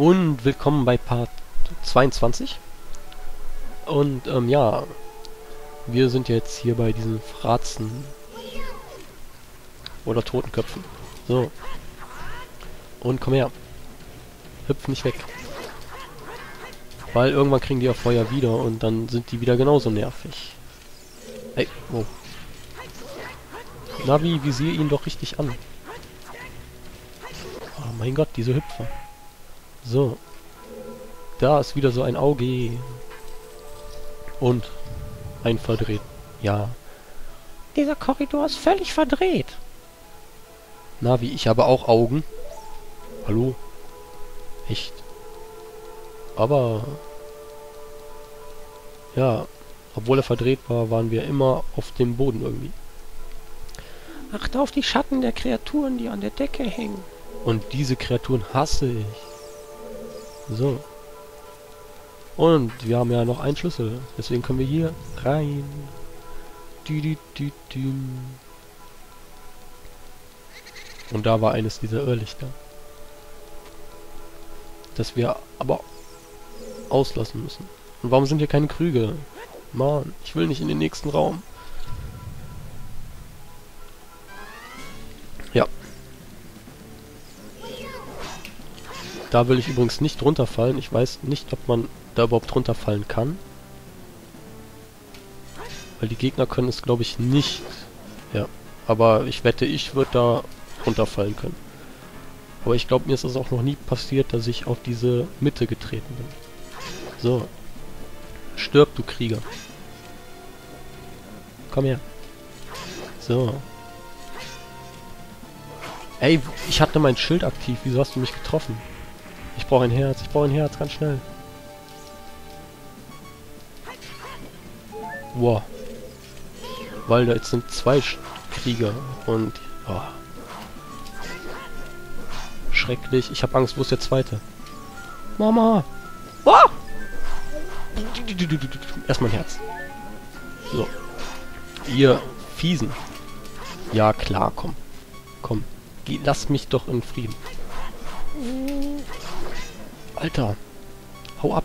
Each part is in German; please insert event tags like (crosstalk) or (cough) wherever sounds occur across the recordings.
und willkommen bei Part 22. Und ähm, ja, wir sind jetzt hier bei diesen Fratzen oder Totenköpfen. So. Und komm her. Hüpf nicht weg. Weil irgendwann kriegen die ja Feuer wieder und dann sind die wieder genauso nervig. Ey, oh. Navi, visier ihn doch richtig an. Oh mein Gott, diese Hüpfer. So. Da ist wieder so ein Auge. Und ein verdreht. Ja. Dieser Korridor ist völlig verdreht. Na, wie ich habe auch Augen. Hallo? Echt? Aber... Ja, obwohl er verdreht war, waren wir immer auf dem Boden irgendwie. Achte auf die Schatten der Kreaturen, die an der Decke hängen. Und diese Kreaturen hasse ich. So. Und wir haben ja noch einen Schlüssel. Deswegen können wir hier rein. Und da war eines dieser Irrlichter. Das wir aber auslassen müssen. Und warum sind hier keine Krüge? Mann, ich will nicht in den nächsten Raum. Da will ich übrigens nicht runterfallen. Ich weiß nicht, ob man da überhaupt runterfallen kann. Weil die Gegner können es, glaube ich, nicht. Ja. Aber ich wette, ich würde da runterfallen können. Aber ich glaube, mir ist es auch noch nie passiert, dass ich auf diese Mitte getreten bin. So. Stirb, du Krieger. Komm her. So. Ey, ich hatte mein Schild aktiv. Wieso hast du mich getroffen? Ich brauche ein Herz. Ich brauche ein Herz. Ganz schnell. Wow. Weil da jetzt sind zwei Krieger und... Oh. Schrecklich. Ich habe Angst. Wo ist der zweite? Mama! Oh! Erstmal ein Herz. So. Ihr Fiesen. Ja, klar, komm. Komm. Geh, lass mich doch in Frieden. Alter. Hau ab.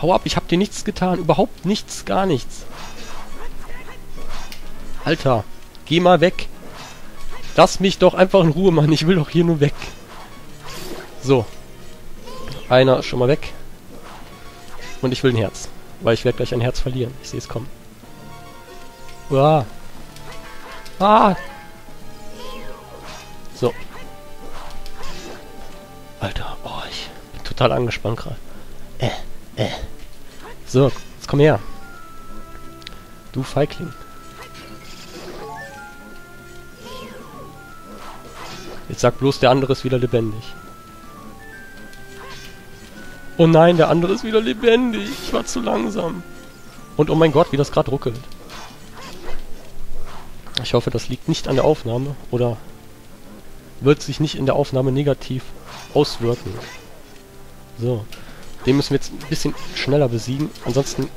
Hau ab, ich hab dir nichts getan. Überhaupt nichts, gar nichts. Alter. Geh mal weg. Lass mich doch einfach in Ruhe, Mann. Ich will doch hier nur weg. So. Einer ist schon mal weg. Und ich will ein Herz. Weil ich werde gleich ein Herz verlieren. Ich sehe es kommen. Uah. Ah! Alter, oh, ich bin total angespannt gerade. Äh, äh. So, jetzt komm her. Du Feigling. Jetzt sag bloß, der andere ist wieder lebendig. Oh nein, der andere ist wieder lebendig. Ich war zu langsam. Und oh mein Gott, wie das gerade ruckelt. Ich hoffe, das liegt nicht an der Aufnahme oder wird sich nicht in der Aufnahme negativ auswirken. So. Den müssen wir jetzt ein bisschen schneller besiegen. Ansonsten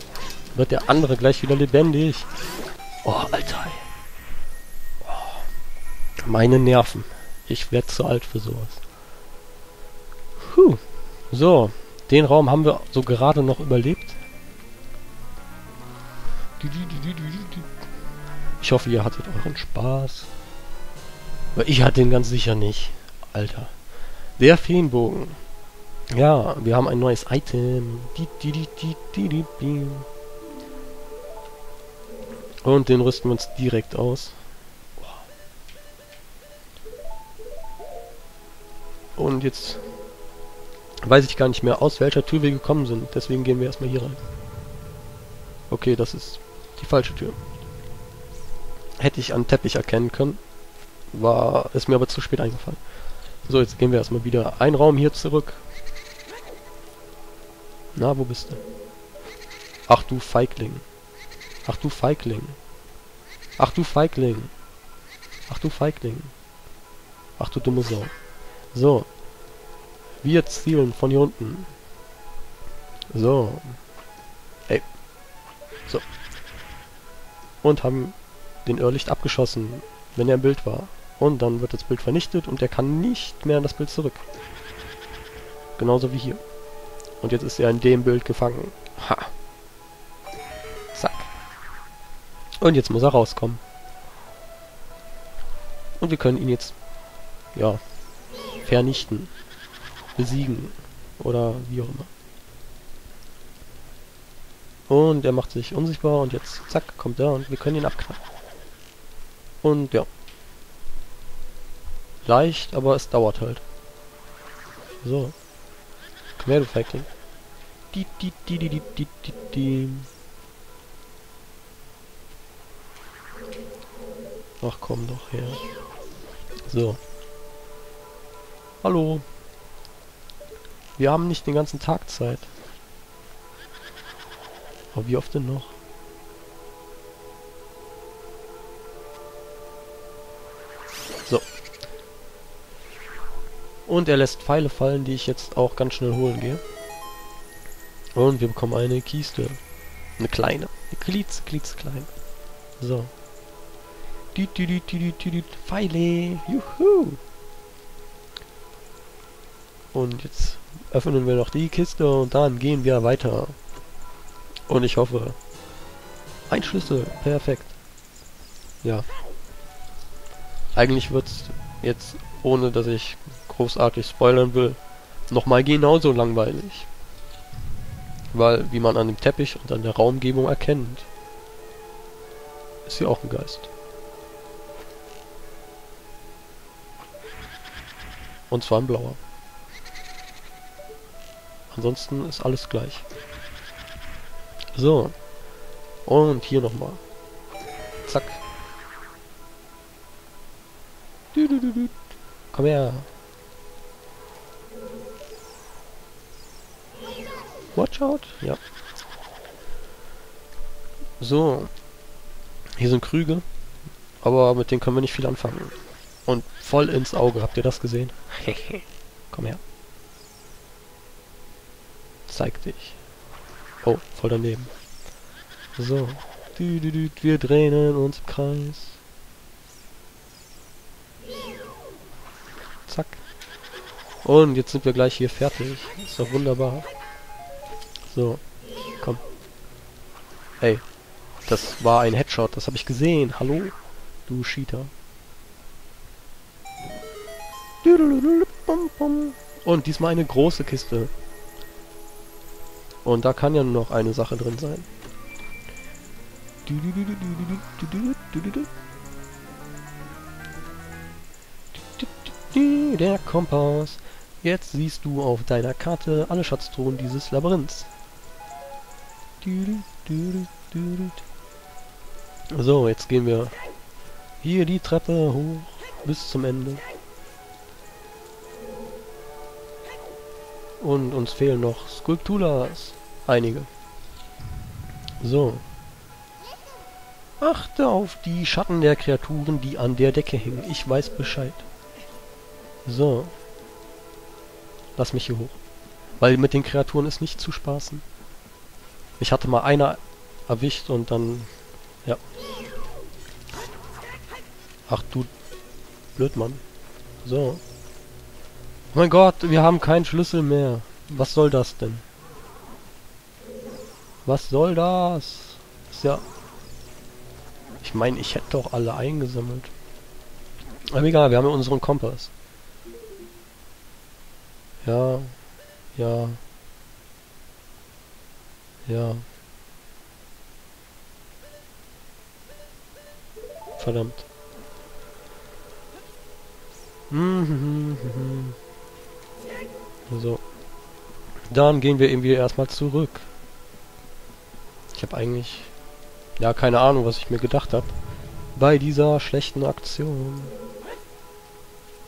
wird der andere gleich wieder lebendig. Oh, Alter. Oh. Meine Nerven. Ich werde zu alt für sowas. Puh. So. Den Raum haben wir so gerade noch überlebt. Ich hoffe, ihr hattet euren Spaß. Aber ich hatte ihn ganz sicher nicht. Alter. Der Feenbogen. Ja, wir haben ein neues Item. Und den rüsten wir uns direkt aus. Und jetzt weiß ich gar nicht mehr, aus welcher Tür wir gekommen sind. Deswegen gehen wir erstmal hier rein. Okay, das ist die falsche Tür. Hätte ich an Teppich erkennen können. War, ist mir aber zu spät eingefallen. So, jetzt gehen wir erstmal wieder ein Raum hier zurück. Na, wo bist du? Ach du Feigling. Ach du Feigling. Ach du Feigling. Ach du Feigling. Ach du dumme Sau. So. Wir zielen von hier unten. So. Ey. So. Und haben den Irrlicht abgeschossen, wenn er im Bild war. Und dann wird das Bild vernichtet und er kann nicht mehr in das Bild zurück. Genauso wie hier. Und jetzt ist er in dem Bild gefangen. Ha. Zack. Und jetzt muss er rauskommen. Und wir können ihn jetzt, ja, vernichten. Besiegen. Oder wie auch immer. Und er macht sich unsichtbar und jetzt, zack, kommt er und wir können ihn abknallen. Und ja. Leicht, aber es dauert halt. So. Du Feigling. Die, die, die, die, die, die, die, die. Ach komm doch her. So. Hallo. Wir haben nicht den ganzen Tag Zeit. Aber wie oft denn noch? Und er lässt Pfeile fallen, die ich jetzt auch ganz schnell holen gehe. Und wir bekommen eine Kiste. Eine kleine. Eine klitz, klitz klein. So. Die, die, die, die, Pfeile. Juhu. Und jetzt öffnen wir noch die Kiste und dann gehen wir weiter. Und ich hoffe... Ein Schlüssel. Perfekt. Ja. Eigentlich wird's jetzt, ohne dass ich großartig spoilern will, nochmal genauso langweilig. Weil, wie man an dem Teppich und an der Raumgebung erkennt, ist sie auch ein Geist. Und zwar ein blauer. Ansonsten ist alles gleich. So. Und hier nochmal. Zack. Du, du, du, Komm her. Watch out. Ja. So. Hier sind Krüge. Aber mit denen können wir nicht viel anfangen. Und voll ins Auge. Habt ihr das gesehen? (laughs) Komm her. Zeig dich. Oh, voll daneben. So. Du, wir drehen uns im Kreis. Zack. Und jetzt sind wir gleich hier fertig. Ist doch wunderbar. So. Komm. Ey. Das war ein Headshot. Das habe ich gesehen. Hallo? Du Cheater. Und diesmal eine große Kiste. Und da kann ja nur noch eine Sache drin sein. Der Kompass. Jetzt siehst du auf deiner Karte alle Schatztruhen dieses Labyrinths. So, jetzt gehen wir hier die Treppe hoch bis zum Ende. Und uns fehlen noch Skulpturas. Einige. So. Achte auf die Schatten der Kreaturen, die an der Decke hängen. Ich weiß Bescheid. So. Lass mich hier hoch. Weil mit den Kreaturen ist nicht zu spaßen. Ich hatte mal einer erwischt und dann... Ja. Ach du... Blödmann. So. Oh mein Gott, wir haben keinen Schlüssel mehr. Was soll das denn? Was soll das? Ist ja... Ich meine, ich hätte doch alle eingesammelt. Aber egal, wir haben ja unseren Kompass. Ja. Ja. Ja. Verdammt. So. Dann gehen wir irgendwie erstmal zurück. Ich habe eigentlich... Ja, keine Ahnung, was ich mir gedacht habe. Bei dieser schlechten Aktion.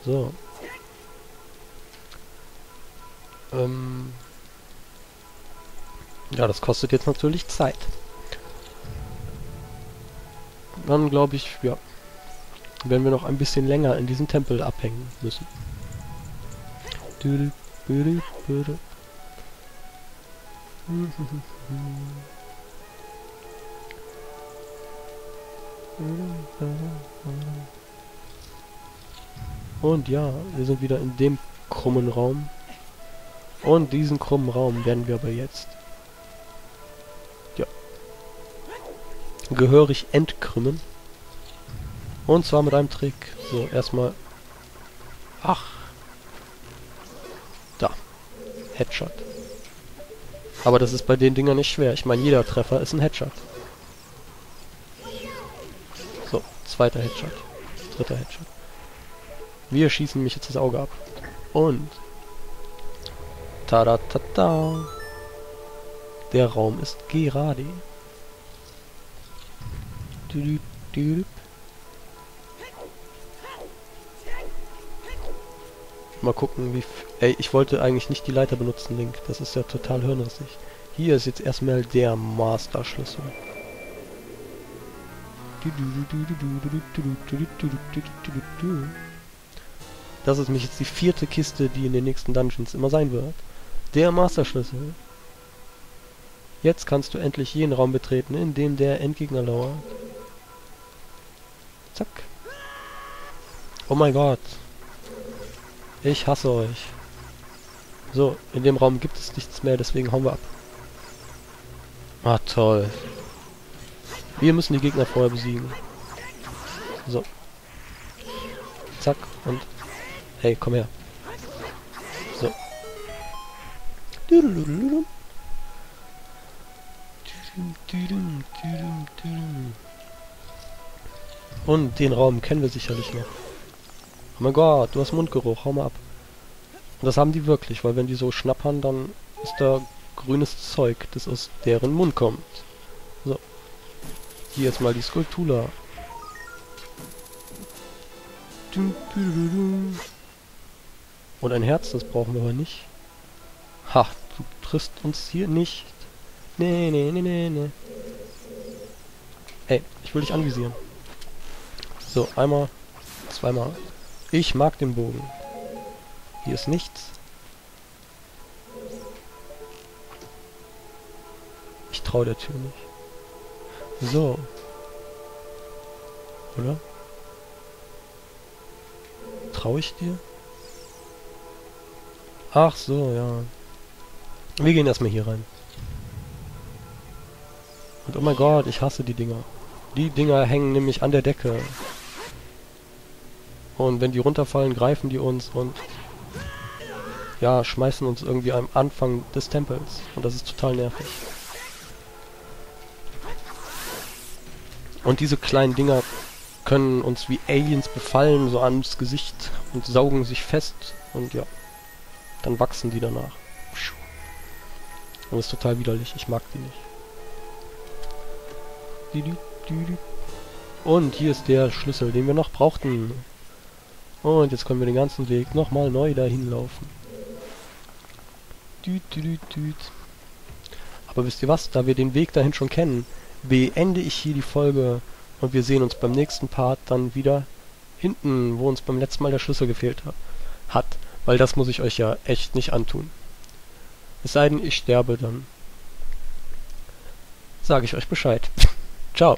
So. Ähm... Ja, das kostet jetzt natürlich Zeit. Dann glaube ich, ja, werden wir noch ein bisschen länger in diesem Tempel abhängen müssen. Und ja, wir sind wieder in dem krummen Raum. Und diesen krummen Raum werden wir aber jetzt gehörig entkrümmen. Und zwar mit einem Trick. So, erstmal... Ach. Da. Headshot. Aber das ist bei den Dingern nicht schwer. Ich meine, jeder Treffer ist ein Headshot. So, zweiter Headshot. Dritter Headshot. Wir schießen mich jetzt das Auge ab. Und... Tada, tada. Der Raum ist gerade. Du, du, Mal gucken, wie... Ey, ich wollte eigentlich nicht die Leiter benutzen, Link. Das ist ja total hirnrissig. Hier ist jetzt erstmal der Master-Schlüssel. Das ist mich jetzt die vierte Kiste, die in den nächsten Dungeons immer sein wird. Der Master-Schlüssel. Jetzt kannst du endlich jeden Raum betreten, in dem der Endgegner lauert. Zack. Oh mein Gott. Ich hasse euch. So, in dem Raum gibt es nichts mehr, deswegen hauen wir ab. Ah, toll. Wir müssen die Gegner vorher besiegen. So. Zack, und... Hey, komm her. So. Und den Raum kennen wir sicherlich noch. Oh mein Gott, du hast Mundgeruch, hau mal ab. Und das haben die wirklich, weil wenn die so schnappern, dann ist da grünes Zeug, das aus deren Mund kommt. So. Hier jetzt mal die Skulptura. Und ein Herz, das brauchen wir aber nicht. Ha, du triffst uns hier nicht. Nee, nee, nee, nee, nee. Ey, ich will dich anvisieren. So, einmal, zweimal. Ich mag den Bogen. Hier ist nichts. Ich traue der Tür nicht. So. Oder? Traue ich dir? Ach so, ja. Wir gehen erstmal hier rein. Und oh mein Gott, ich hasse die Dinger. Die Dinger hängen nämlich an der Decke. Und wenn die runterfallen, greifen die uns und ja, schmeißen uns irgendwie am Anfang des Tempels. Und das ist total nervig. Und diese kleinen Dinger können uns wie Aliens befallen, so ans Gesicht und saugen sich fest. Und ja, dann wachsen die danach. Und das ist total widerlich. Ich mag die nicht. Und hier ist der Schlüssel, den wir noch brauchten. Und jetzt können wir den ganzen Weg nochmal neu dahin laufen. Düt, düt, düt. Aber wisst ihr was? Da wir den Weg dahin schon kennen, beende ich hier die Folge und wir sehen uns beim nächsten Part dann wieder hinten, wo uns beim letzten Mal der Schlüssel gefehlt hat. Weil das muss ich euch ja echt nicht antun. Es sei denn, ich sterbe dann. Sage ich euch Bescheid. (laughs) Ciao.